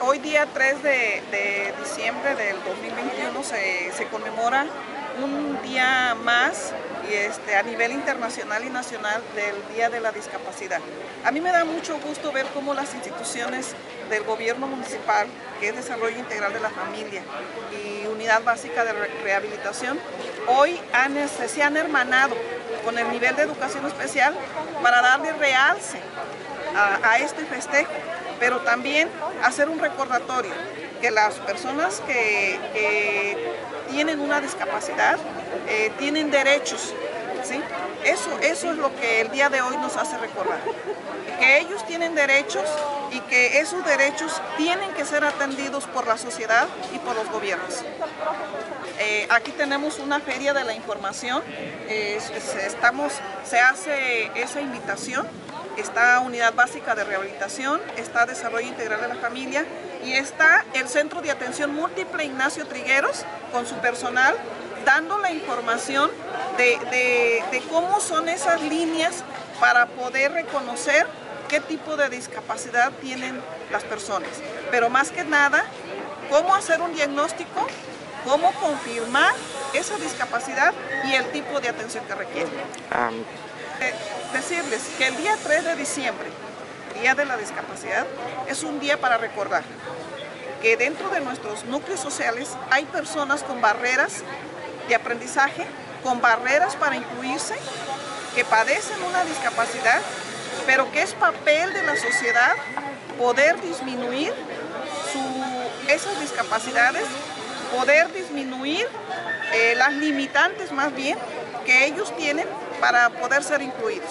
hoy día 3 de, diciembre del 2021 se, se, conmemora un día más y este, a nivel internacional y nacional del Día de la Discapacidad. A mí me da mucho gusto ver cómo las instituciones del gobierno municipal, que es Desarrollo Integral de la Familia y Unidad Básica de Rehabilitación, hoy este, se han hermanado con el nivel de educación especial para darle realce a este festejo pero también hacer un recordatorio que las personas que, tienen una discapacidad eh, tienen derechos. ¿sí? Eso, eso es lo que el día de hoy nos hace recordar. Que ellos tienen derechos y que esos derechos tienen que ser atendidos por la sociedad y por los gobiernos. Eh, aquí tenemos una feria de la información, estamos, se hace esa invitación está Unidad Básica de Rehabilitación, está Desarrollo Integral de la Familia y está el Centro de Atención Múltiple Ignacio Trigueros con su personal dando la información de, cómo son esas líneas para poder reconocer qué tipo de discapacidad tienen las personas. Pero más que nada, cómo hacer un diagnóstico, cómo confirmar esa discapacidad y el tipo de atención que requiere. Decirles que el día 3 de diciembre, Día de la Discapacidad, es un día para recordar que dentro de nuestros núcleos sociales hay personas con barreras de aprendizaje, con barreras para incluirse, que padecen una discapacidad, pero que es papel de la sociedad poder disminuir esas discapacidades, poder disminuir eh, las limitantes más bien que ellos tienen para poder ser incluidos.